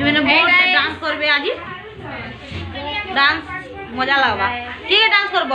ইভেনে বহুত ডান্স করবে আজি। ডান্স মজা লাগবা। কি ডান্স করব?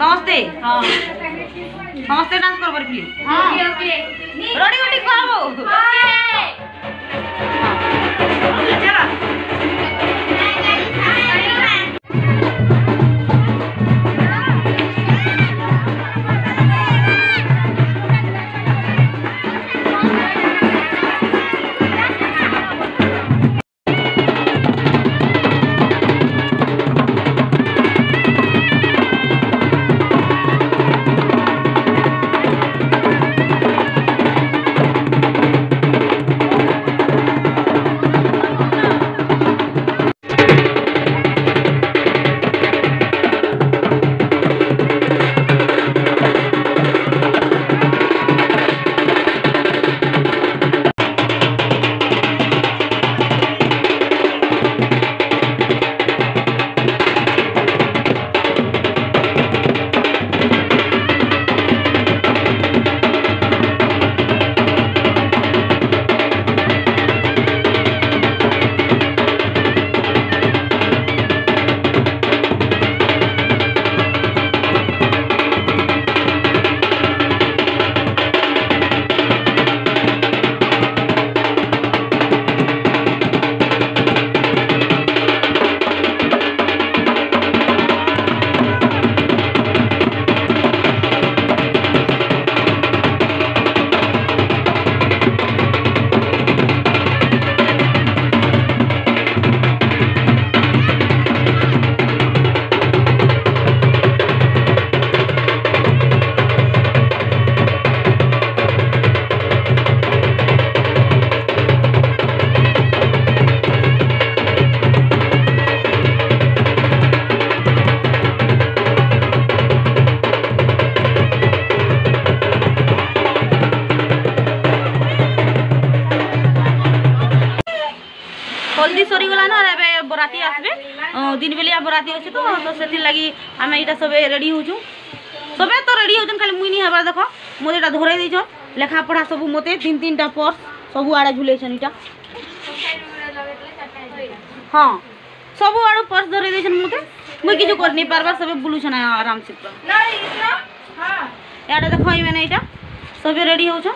ସମସ୍ତେ ସମସ୍ତେ ଡାନ୍ସ କରିପାରିବି ରେଡି ଗୋଟି କରବ এবে বরাতি আসবে দিন বেলিয়া বরাতি আছে তো তো সেথির লাগি আমি এটা সবে রেডি হউছু সবে তো রেডি হউছন খালি মুই নি হবার দেখ মতে এটা ধরাই দিছন লেখা পড়া সবু মতে তিন তিনটা পর্স সবু আড়ে ঝুলেছন এটা হ্যাঁ সবু আড়ু পর্স ধরাই দিছন মতে মুই কিছু করি নি পারবার সবে বুলুছন আরামসে পুরা ইয়াটা দেখো এই মানে এটা সবে রেডি হউছন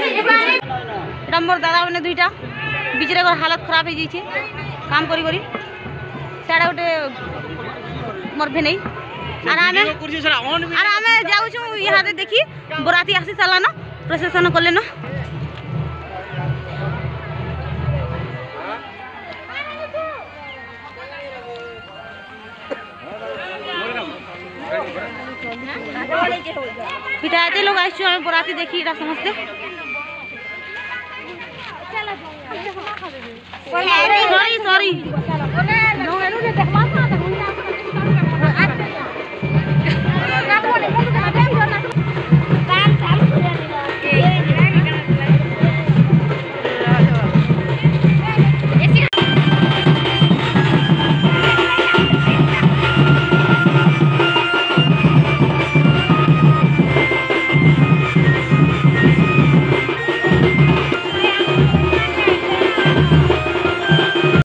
ଏଇଟା ମୋର ଦାଦାମାନେ ଦୁଇଟା হালত খারাপ হয়ে ହେଇଯାଇଛି কাম କରି କରି ସେଟା গোটে মোর ଭେନେଇ আর আমি আর আমি যাচ্ছু ইহাতে দেখি বরাতি আসি সালান প্রশাসন কলেন পিঠা এতে লোক আসছু আমি বরাতি দেখি এটা সমস্ত। Sorry sorry